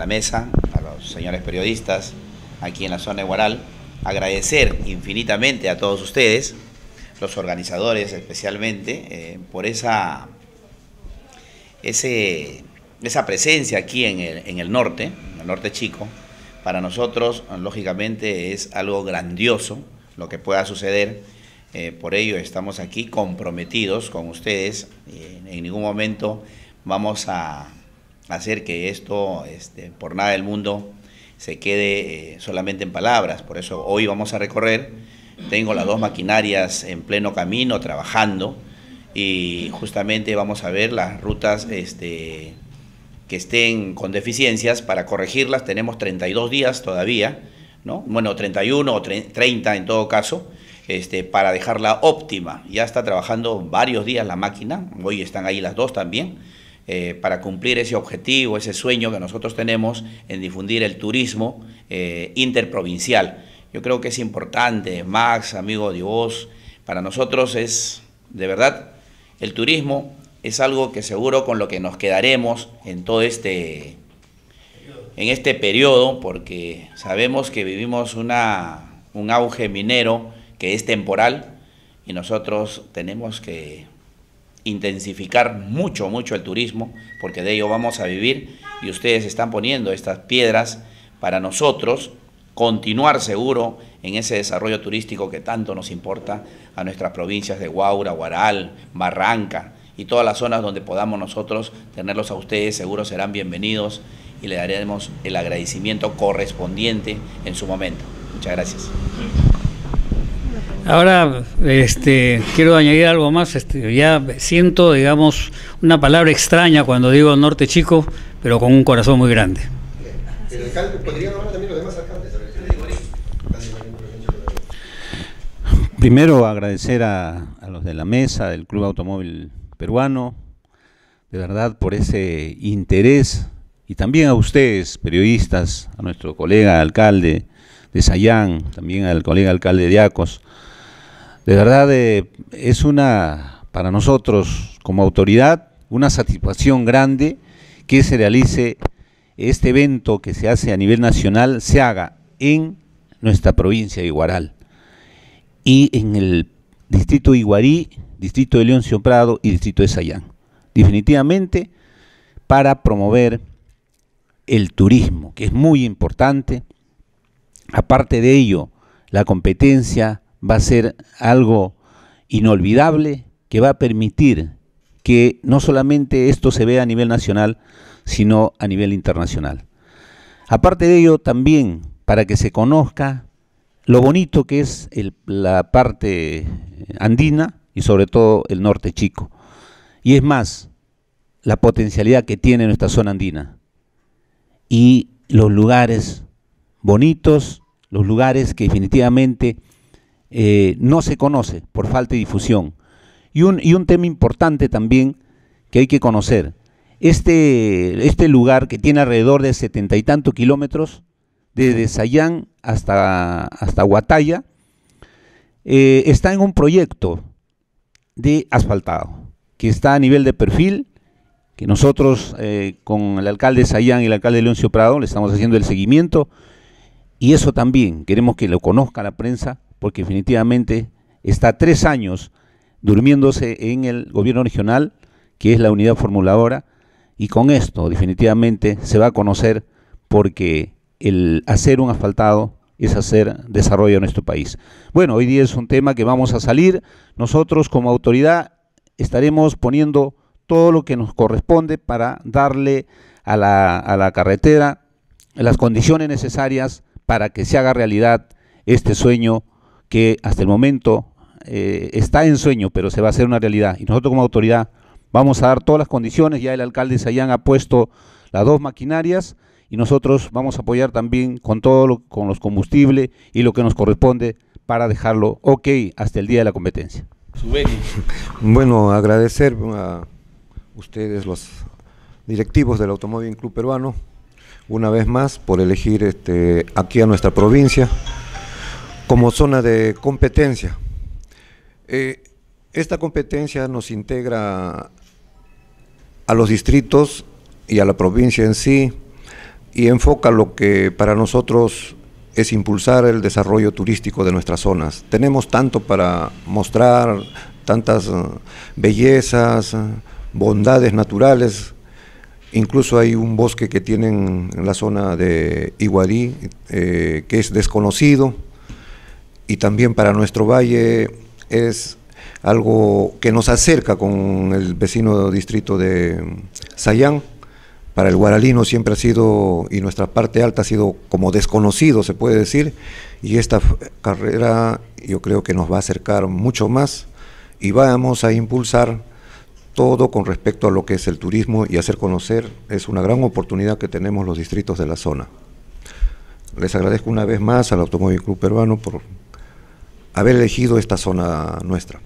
la mesa, a los señores periodistas aquí en la zona de Guaral, agradecer infinitamente a todos ustedes, los organizadores especialmente, eh, por esa, ese, esa presencia aquí en el, en el norte, en el norte chico. Para nosotros, lógicamente, es algo grandioso lo que pueda suceder. Eh, por ello estamos aquí comprometidos con ustedes. en ningún momento vamos a hacer que esto, este, por nada del mundo, se quede eh, solamente en palabras. Por eso hoy vamos a recorrer. Tengo las dos maquinarias en pleno camino trabajando y justamente vamos a ver las rutas este, que estén con deficiencias para corregirlas. Tenemos 32 días todavía, ¿no? bueno, 31 o 30 en todo caso, este, para dejarla óptima. Ya está trabajando varios días la máquina, hoy están ahí las dos también eh, para cumplir ese objetivo, ese sueño que nosotros tenemos en difundir el turismo eh, interprovincial. Yo creo que es importante, Max, amigo de vos, para nosotros es, de verdad, el turismo es algo que seguro con lo que nos quedaremos en todo este, en este periodo, porque sabemos que vivimos una, un auge minero que es temporal y nosotros tenemos que intensificar mucho, mucho el turismo, porque de ello vamos a vivir y ustedes están poniendo estas piedras para nosotros continuar seguro en ese desarrollo turístico que tanto nos importa a nuestras provincias de Guaura, Guaral, Barranca y todas las zonas donde podamos nosotros tenerlos a ustedes, seguro serán bienvenidos y le daremos el agradecimiento correspondiente en su momento. Muchas gracias. Ahora, este, quiero añadir algo más. Este, ya siento, digamos, una palabra extraña cuando digo norte chico, pero con un corazón muy grande. ¿El alcalde, ¿Podrían hablar también los demás alcaldes? Primero agradecer a, a, los de la mesa del Club Automóvil Peruano, de verdad por ese interés y también a ustedes, periodistas, a nuestro colega alcalde de Sayán, también al colega alcalde de Acos, de verdad eh, es una, para nosotros como autoridad, una satisfacción grande que se realice este evento que se hace a nivel nacional, se haga en nuestra provincia de Iguaral y en el distrito de Iguarí, distrito de León Prado y distrito de Sayán. Definitivamente para promover el turismo, que es muy importante. Aparte de ello, la competencia va a ser algo inolvidable que va a permitir que no solamente esto se vea a nivel nacional, sino a nivel internacional. Aparte de ello, también para que se conozca lo bonito que es la parte andina y sobre todo el norte chico. Y es más, la potencialidad que tiene nuestra zona andina y los lugares bonitos, los lugares que definitivamente eh, no se conoce por falta de difusión. Y un, y un tema importante también que hay que conocer. Este, este lugar que tiene alrededor de setenta y tantos kilómetros, desde Sayán hasta, hasta Guataya, eh, está en un proyecto de asfaltado, que está a nivel de perfil, que nosotros eh, con el alcalde Sayán y el alcalde Leoncio Prado le estamos haciendo el seguimiento, y eso también queremos que lo conozca la prensa, porque definitivamente está tres años durmiéndose en el gobierno regional, que es la unidad formuladora, y con esto definitivamente se va a conocer porque el hacer un asfaltado es hacer desarrollo en nuestro país. Bueno, hoy día es un tema que vamos a salir. Nosotros como autoridad estaremos poniendo todo lo que nos corresponde para darle a la, a la carretera las condiciones necesarias para que se haga realidad este sueño que hasta el momento eh, está en sueño, pero se va a hacer una realidad. Y nosotros como autoridad vamos a dar todas las condiciones, ya el alcalde Sayán ha puesto las dos maquinarias y nosotros vamos a apoyar también con todo lo, con los combustibles y lo que nos corresponde para dejarlo ok hasta el día de la competencia. Bueno, agradecer a ustedes los directivos del Automóvil Club Peruano una vez más por elegir este, aquí a nuestra provincia como zona de competencia. Eh, esta competencia nos integra a los distritos y a la provincia en sí y enfoca lo que para nosotros es impulsar el desarrollo turístico de nuestras zonas. Tenemos tanto para mostrar, tantas eh, bellezas, bondades naturales, incluso hay un bosque que tienen en la zona de Iguadí, eh, que es desconocido, y también para nuestro valle es algo que nos acerca con el vecino distrito de Sayán, para el guaralino siempre ha sido, y nuestra parte alta ha sido como desconocido, se puede decir, y esta carrera yo creo que nos va a acercar mucho más y vamos a impulsar todo con respecto a lo que es el turismo y hacer conocer, es una gran oportunidad que tenemos los distritos de la zona. Les agradezco una vez más al Automóvil Club Peruano por haber elegido esta zona nuestra.